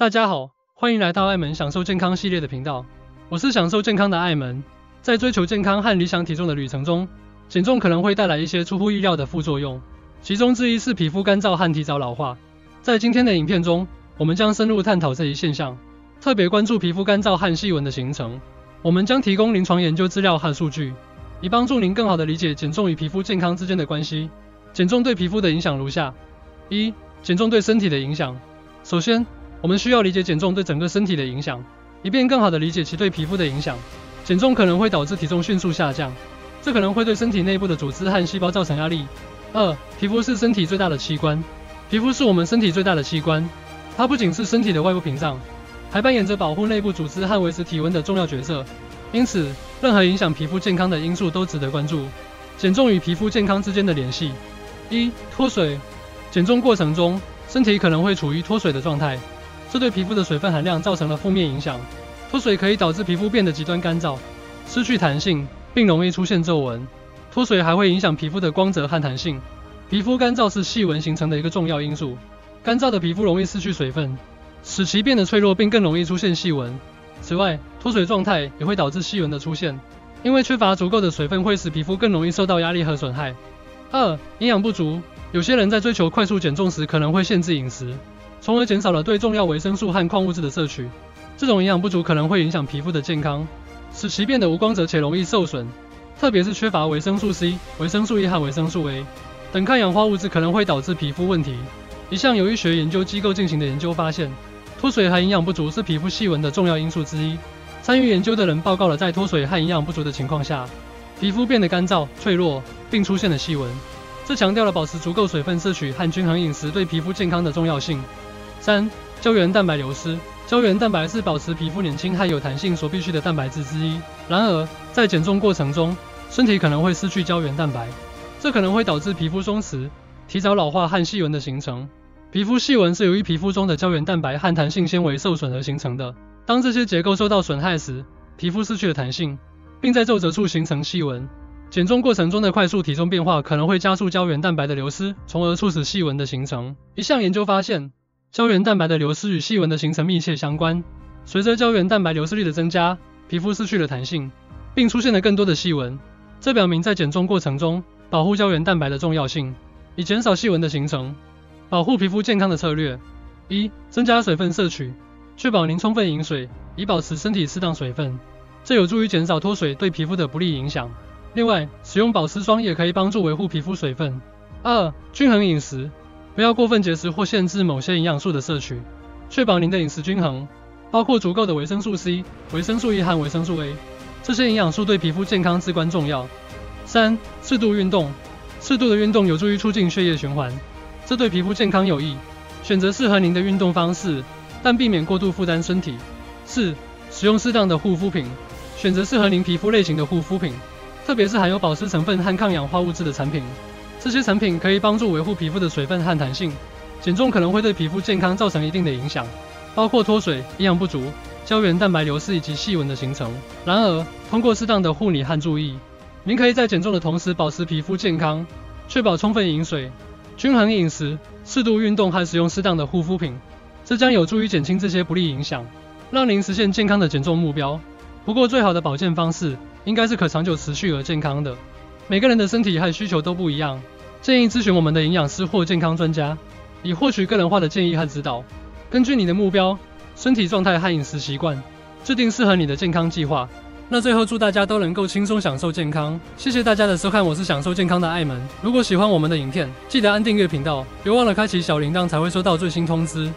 大家好，欢迎来到爱门享受健康系列的频道，我是享受健康的爱门。在追求健康和理想体重的旅程中，减重可能会带来一些出乎意料的副作用，其中之一是皮肤干燥和提早老化。在今天的影片中，我们将深入探讨这一现象，特别关注皮肤干燥和细纹的形成。我们将提供临床研究资料和数据，以帮助您更好地理解减重与皮肤健康之间的关系。减重对皮肤的影响如下：一、减重对身体的影响。首先，我们需要理解减重对整个身体的影响，以便更好地理解其对皮肤的影响。减重可能会导致体重迅速下降，这可能会对身体内部的组织和细胞造成压力。二、皮肤是身体最大的器官，皮肤是我们身体最大的器官，它不仅是身体的外部屏障，还扮演着保护内部组织和维持体温的重要角色。因此，任何影响皮肤健康的因素都值得关注。减重与皮肤健康之间的联系：一、脱水。减重过程中，身体可能会处于脱水的状态。这对皮肤的水分含量造成了负面影响。脱水可以导致皮肤变得极端干燥，失去弹性，并容易出现皱纹。脱水还会影响皮肤的光泽和弹性。皮肤干燥是细纹形成的一个重要因素。干燥的皮肤容易失去水分，使其变得脆弱，并更容易出现细纹。此外，脱水状态也会导致细纹的出现，因为缺乏足够的水分会使皮肤更容易受到压力和损害。二、营养不足。有些人在追求快速减重时可能会限制饮食。从而减少了对重要维生素和矿物质的摄取，这种营养不足可能会影响皮肤的健康，使其变得无光泽且容易受损，特别是缺乏维生素 C、维生素 E 和维生素 A 等抗氧化物质可能会导致皮肤问题。一项由医学研究机构进行的研究发现，脱水和营养不足是皮肤细纹的重要因素之一。参与研究的人报告了在脱水和营养不足的情况下，皮肤变得干燥、脆弱，并出现了细纹。这强调了保持足够水分摄取和均衡饮食对皮肤健康的重要性。三、胶原蛋白流失。胶原蛋白是保持皮肤年轻和有弹性所必需的蛋白质之一。然而，在减重过程中，身体可能会失去胶原蛋白，这可能会导致皮肤松弛、提早老化和细纹的形成。皮肤细纹是由于皮肤中的胶原蛋白和弹性纤维受损而形成的。当这些结构受到损害时，皮肤失去了弹性，并在皱褶处形成细纹。减重过程中的快速体重变化可能会加速胶原蛋白的流失，从而促使细纹的形成。一项研究发现。胶原蛋白的流失与细纹的形成密切相关。随着胶原蛋白流失率的增加，皮肤失去了弹性，并出现了更多的细纹。这表明在减重过程中，保护胶原蛋白的重要性，以减少细纹的形成。保护皮肤健康的策略：一、增加水分摄取，确保您充分饮水，以保持身体适当水分，这有助于减少脱水对皮肤的不利影响。另外，使用保湿霜也可以帮助维护皮肤水分。二、均衡饮食。不要过分节食或限制某些营养素的摄取，确保您的饮食均衡，包括足够的维生素 C、维生素 E 和维生素 A，这些营养素对皮肤健康至关重要。三、适度运动，适度的运动有助于促进血液循环，这对皮肤健康有益。选择适合您的运动方式，但避免过度负担身体。四、使用适当的护肤品，选择适合您皮肤类型的护肤品，特别是含有保湿成分和抗氧化物质的产品。这些产品可以帮助维护皮肤的水分和弹性。减重可能会对皮肤健康造成一定的影响，包括脱水、营养不足、胶原蛋白流失以及细纹的形成。然而，通过适当的护理和注意，您可以在减重的同时保持皮肤健康，确保充分饮水、均衡饮食、适度运动和使用适当的护肤品。这将有助于减轻这些不利影响，让您实现健康的减重目标。不过，最好的保健方式应该是可长久持续而健康的。每个人的身体和需求都不一样，建议咨询我们的营养师或健康专家，以获取个人化的建议和指导。根据你的目标、身体状态和饮食习惯，制定适合你的健康计划。那最后祝大家都能够轻松享受健康。谢谢大家的收看，我是享受健康的艾门。如果喜欢我们的影片，记得按订阅频道，别忘了开启小铃铛才会收到最新通知。